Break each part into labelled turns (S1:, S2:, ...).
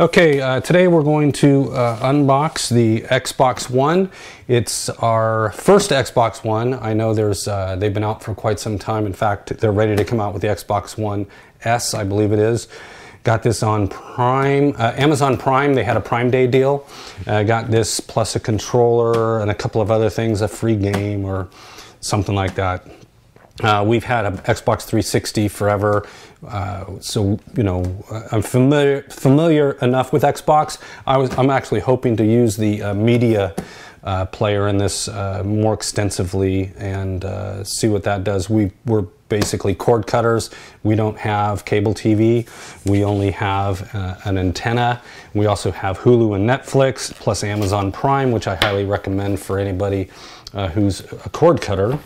S1: Okay, uh, today we're going to uh, unbox the Xbox One. It's our first Xbox One. I know there's uh, they've been out for quite some time. In fact, they're ready to come out with the Xbox One S, I believe it is. Got this on Prime, uh, Amazon Prime. They had a Prime Day deal. Uh, got this plus a controller and a couple of other things, a free game or something like that. Uh, we've had an Xbox 360 forever, uh, so you know I'm familiar familiar enough with Xbox. I was I'm actually hoping to use the uh, media uh, player in this uh, more extensively and uh, see what that does. We we're basically cord cutters. We don't have cable TV. We only have an antenna. We also have Hulu and Netflix plus Amazon Prime, which I highly recommend for anybody who's a cord cutter.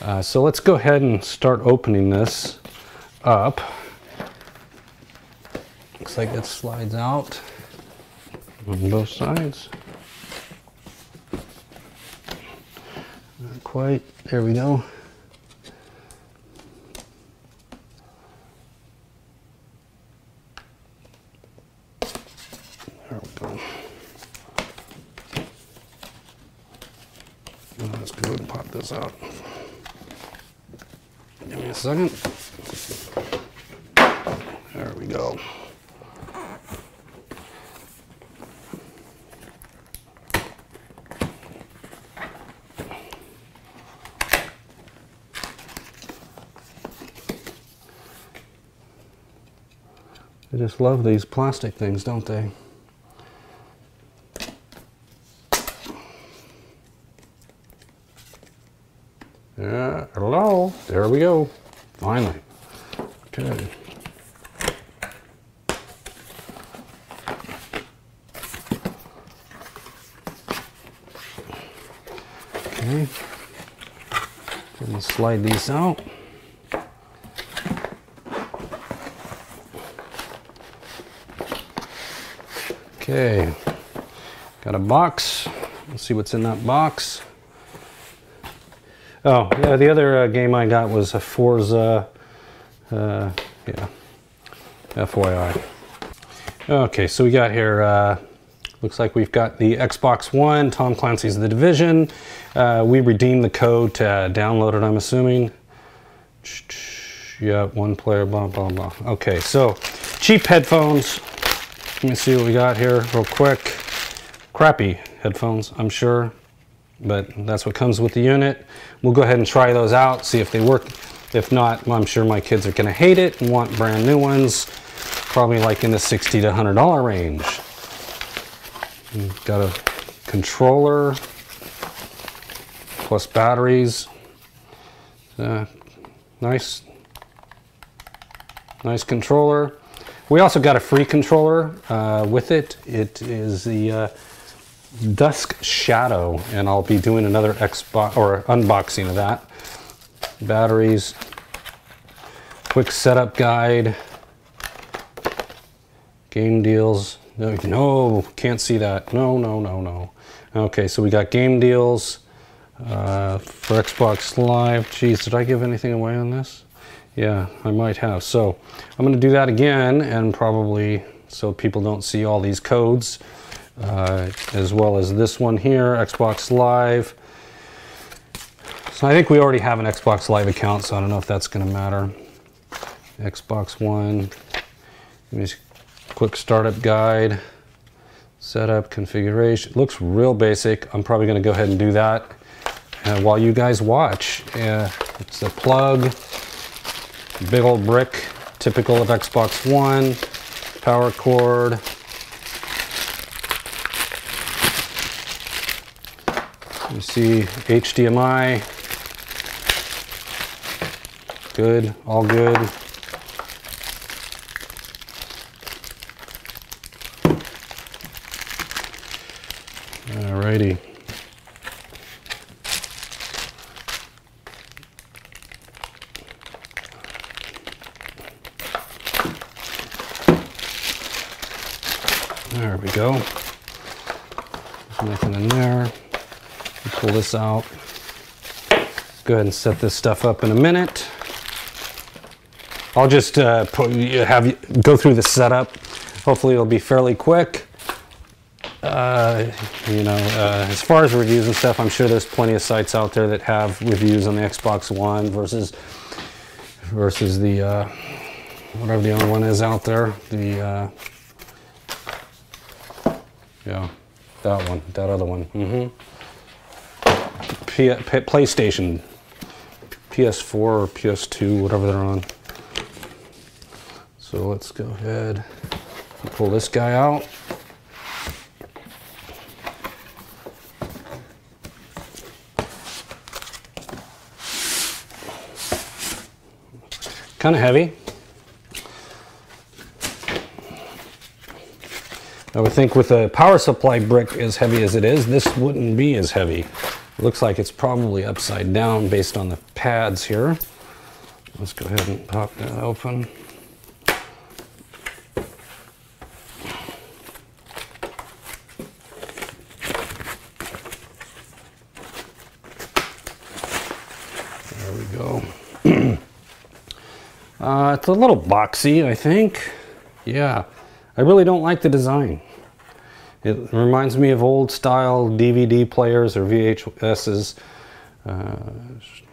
S1: Uh, so let's go ahead and start opening this up. Looks like it slides out on both sides. Not quite. There we go. There we go. Let's go ahead and pop this out. Give me a second. There we go. I just love these plastic things, don't they? Yeah, hello. There we go. Finally. Okay. Okay. Gonna slide these out. Okay. Got a box. Let's see what's in that box. Oh, yeah, the other uh, game I got was a Forza, uh, yeah, FYI. Okay, so we got here, uh, looks like we've got the Xbox One, Tom Clancy's The Division. Uh, we redeemed the code to download it, I'm assuming. Yeah, one player, blah, blah, blah. Okay, so cheap headphones. Let me see what we got here real quick. Crappy headphones, I'm sure but that's what comes with the unit. We'll go ahead and try those out, see if they work. If not, I'm sure my kids are gonna hate it and want brand new ones, probably like in the 60 to $100 range. Got a controller plus batteries. Uh, nice, nice controller. We also got a free controller uh, with it. It is the uh, Dusk Shadow, and I'll be doing another Xbox or unboxing of that. Batteries, quick setup guide, game deals. No, no, can't see that. No, no, no, no. Okay, so we got game deals uh, for Xbox Live. Geez, did I give anything away on this? Yeah, I might have. So I'm going to do that again, and probably so people don't see all these codes uh, as well as this one here, Xbox Live. So I think we already have an Xbox Live account, so I don't know if that's going to matter. Xbox One. Quick startup guide. Setup, configuration. looks real basic. I'm probably going to go ahead and do that uh, while you guys watch. Uh, it's a plug, big old brick, typical of Xbox One, power cord, You see HDMI, good, all good. There we go. There's nothing in there pull this out. go ahead and set this stuff up in a minute. I'll just uh, put, have you go through the setup. Hopefully it'll be fairly quick. Uh, you know, uh, as far as reviews and stuff, I'm sure there's plenty of sites out there that have reviews on the Xbox One versus versus the uh, whatever the other one is out there. The uh, yeah, that one, that other one. Mm-hmm. P- P- PlayStation, PS4 or PS2, whatever they're on. So let's go ahead and pull this guy out. Kind of heavy. I would think with a power supply brick as heavy as it is, this wouldn't be as heavy. It looks like it's probably upside down based on the pads here. Let's go ahead and pop that open. There we go. uh, it's a little boxy, I think. Yeah, I really don't like the design. It reminds me of old style DVD players or VHSs. Uh,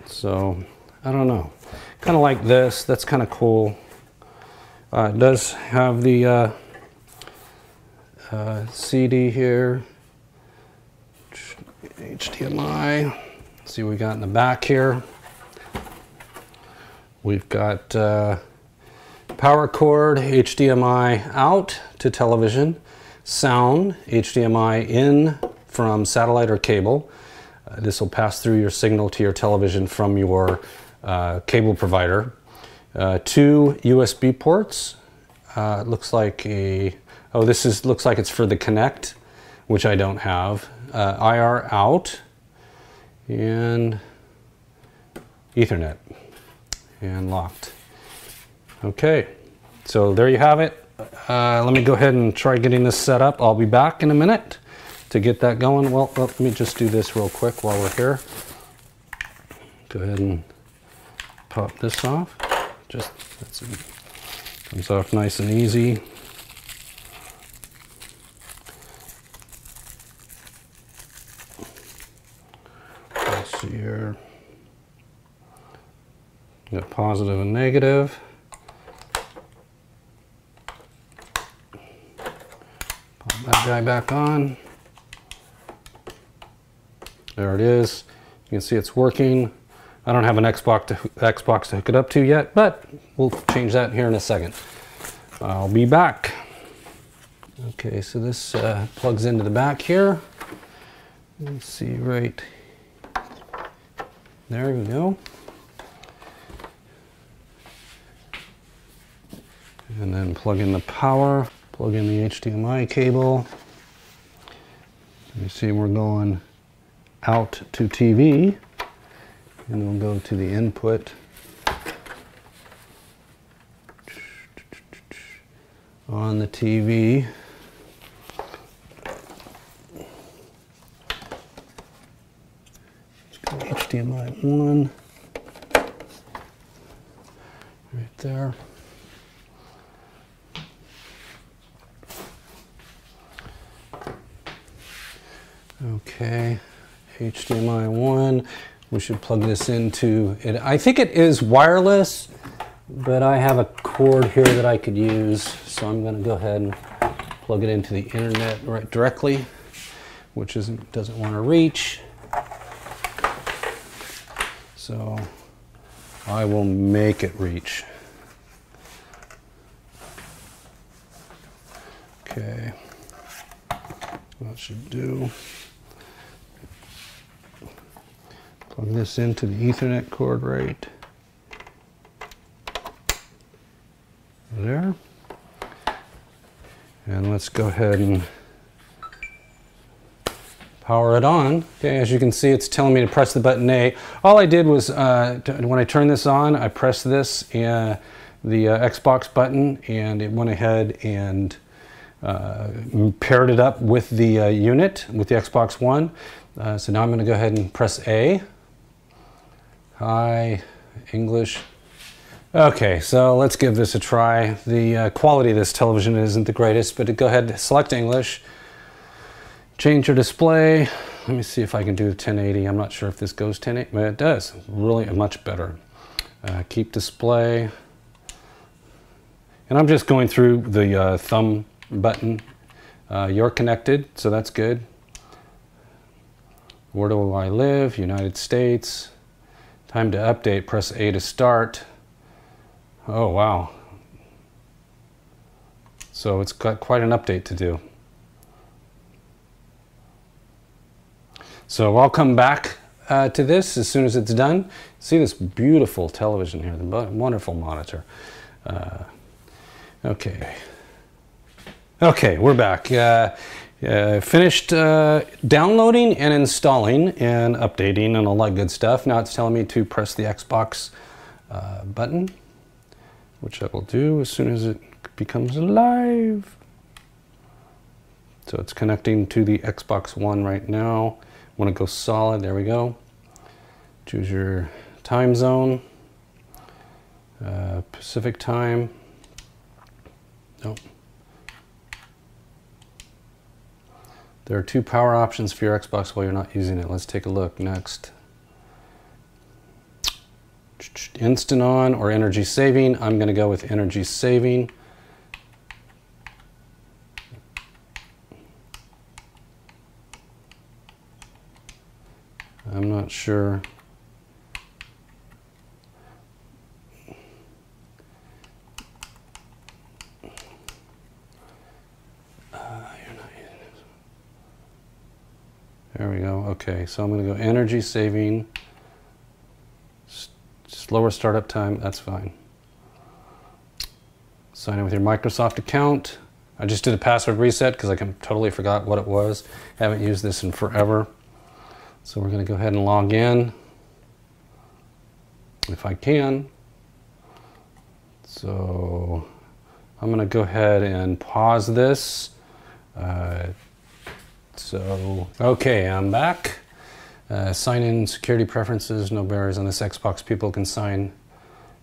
S1: so, I don't know. Kind of like this. That's kind of cool. Uh, it does have the uh, uh CD here. HDMI. Let's see what we got in the back here. We've got uh, power cord, HDMI out to television, sound, HDMI in from satellite or cable. Uh, this will pass through your signal to your television from your uh, cable provider. Uh, two USB ports. Uh, looks like a oh this is looks like it's for the Kinect, which I don't have. Uh, IR out and Ethernet and locked. Okay, so there you have it. Uh, let me go ahead and try getting this set up. I'll be back in a minute to get that going. Well, let me just do this real quick while we're here. Go ahead and pop this off. Just that's comes off nice and easy. Let's see here. Got positive and negative. Pop that guy back on. There it is. You can see it's working. I don't have an Xbox to, Xbox to hook it up to yet, but we'll change that here in a second. I'll be back. Okay, so this uh, plugs into the back here. Let's see right there we go. and then plug in the power, plug in the HDMI cable. You see we're going out to TV and we'll go to the input. On the TV. Let's go HDMI 1 right there. Okay, HDMI 1. We should plug this into it. I think it is wireless, but I have a cord here that I could use. So I'm going to go ahead and plug it into the internet right directly, which isn't, doesn't want to reach. So I will make it reach. Okay, that should do. Plug this into the Ethernet cord right there. And let's go ahead and power it on. Okay, as you can see, it's telling me to press the button A. All I did was, uh, when I turned this on, I pressed this uh, the uh, Xbox button and it went ahead and uh, paired it up with the uh, unit, with the Xbox One. Uh, so now I'm going to go ahead and press A. Hi, English. Okay, so let's give this a try. The uh, quality of this television isn't the greatest, but go ahead, select English. Change your display. Let me see if I can do 1080. I'm not sure if this goes 1080, but it does. Really much better. Uh, keep display. And I'm just going through the uh, thumb button. Uh, you're connected, so that's good. Where do I live? United States. Time to update, press A to start. Oh, wow. So it's got quite an update to do. So I'll come back uh, to this as soon as it's done. See this beautiful television here, the wonderful monitor. Uh, okay. Okay, we're back. Uh, uh, finished uh, downloading and installing and updating and all that good stuff. Now it's telling me to press the Xbox uh, button, which I will do as soon as it becomes live. So it's connecting to the Xbox One right now. Want to go solid, there we go. Choose your time zone, uh, Pacific time. Nope. There are two power options for your Xbox while you're not using it. Let's take a look next. Instant on or energy saving. I'm going to go with energy saving. I'm not sure. There we go. Okay, so I'm going to go energy saving, slower startup time. That's fine. Sign in with your Microsoft account. I just did a password reset because I totally forgot what it was. Haven't used this in forever. So we're going to go ahead and log in if I can. So I'm going to go ahead and pause this. Uh, so, okay, I'm back. Uh, sign in security preferences, no barriers on this Xbox. People can sign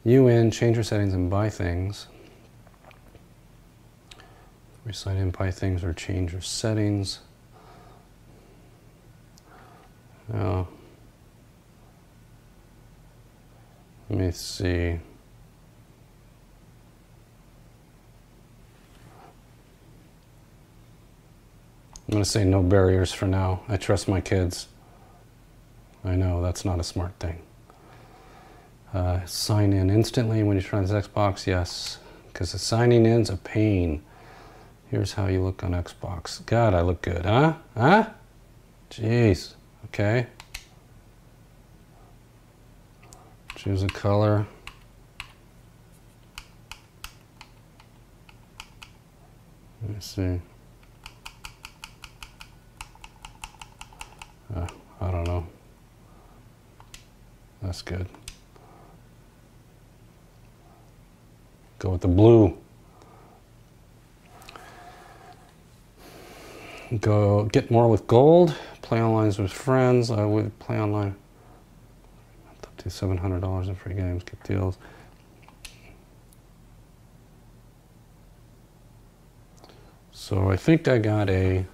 S1: you in, change your settings, and buy things. We sign in, buy things, or change your settings. Now, let me see. I'm going to say no barriers for now. I trust my kids. I know that's not a smart thing. Uh, sign in instantly when you try this Xbox, yes, because the signing in's a pain. Here's how you look on Xbox. God, I look good, huh? Huh? Jeez. Okay. Choose a color. Let me see. Uh, I don't know. That's good. Go with the blue. Go get more with gold. Play online with friends. I would play online. Up to $700 in free games. Get deals. So I think I got a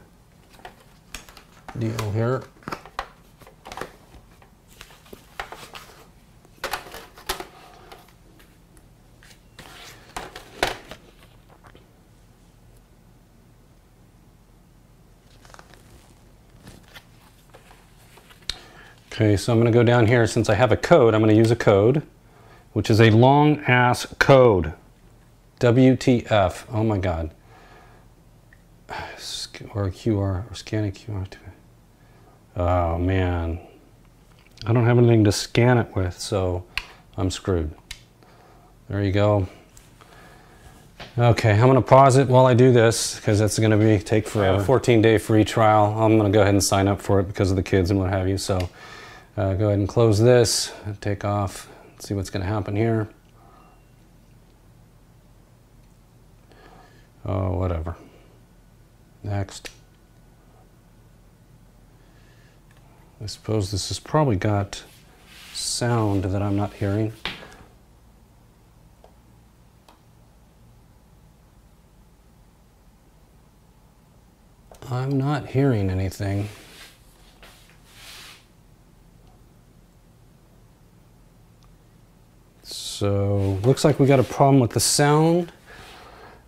S1: deal here. Okay, so I'm going to go down here. Since I have a code, I'm going to use a code, which is a long ass code. WTF. Oh my God. Or QR, or scan a QR. Oh man. I don't have anything to scan it with, so I'm screwed. There you go. Okay, I'm going to pause it while I do this because it's going to be take forever. 14 day free trial. I'm going to go ahead and sign up for it because of the kids and what have you. So uh, go ahead and close this, take off, see what's going to happen here. Oh, whatever. Next. I suppose this has probably got sound that I'm not hearing. I'm not hearing anything. So looks like we got a problem with the sound.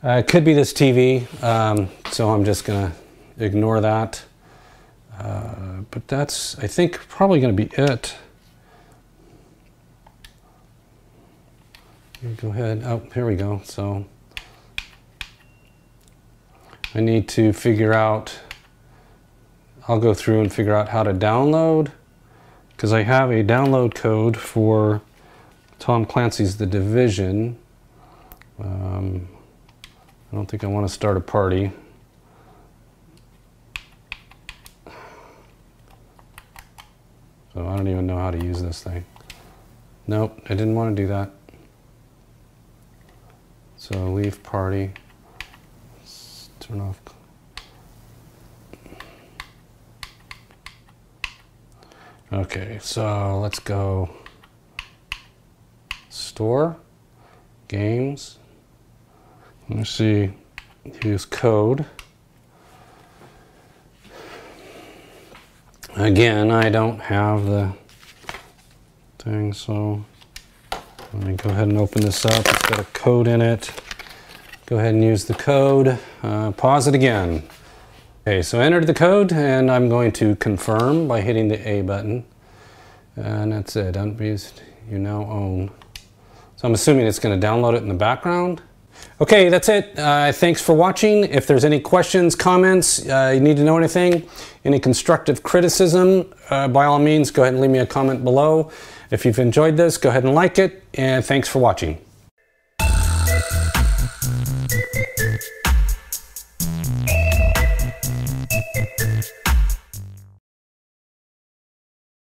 S1: Uh, it could be this TV, um, so I'm just gonna ignore that. Uh, but that's, I think, probably gonna be it. Go ahead, oh, here we go. So I need to figure out, I'll go through and figure out how to download because I have a download code for Tom Clancy's The Division. Um, I don't think I want to start a party. So I don't even know how to use this thing. Nope, I didn't want to do that. So leave party turn off. Okay, so let's go store, games. Let me see, use code. Again, I don't have the thing, so let me go ahead and open this up. It's got a code in it. Go ahead and use the code. Uh, pause it again. Okay, so entered the code and I'm going to confirm by hitting the A button. And that's it, unused, you now own. So I'm assuming it's gonna download it in the background. Okay, that's it. Uh, thanks for watching. If there's any questions, comments, uh, you need to know anything, any constructive criticism, uh, by all means, go ahead and leave me a comment below. If you've enjoyed this, go ahead and like it, and thanks for watching.